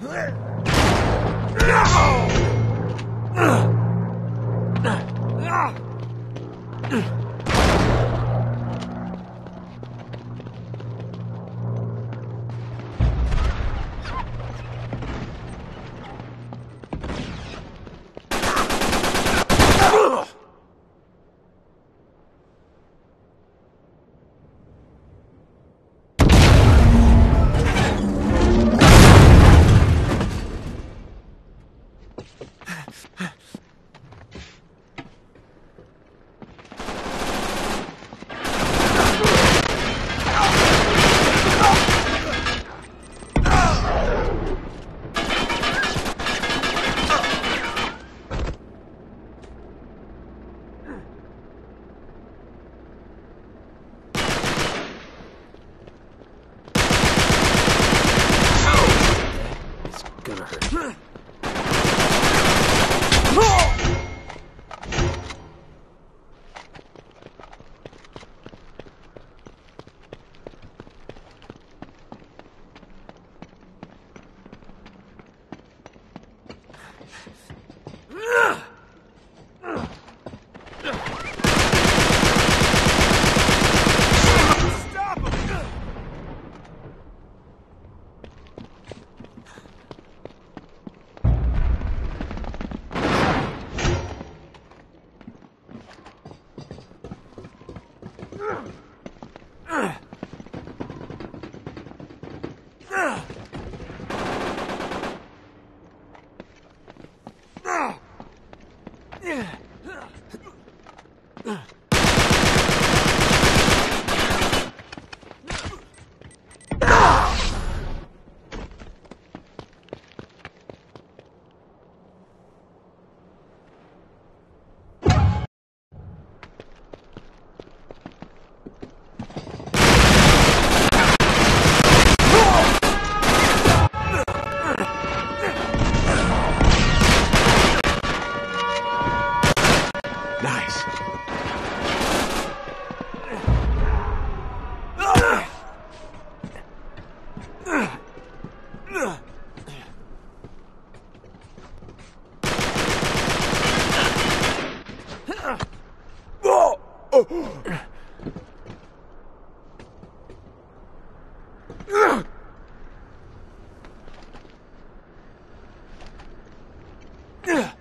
No! Shoulder hurt. 呃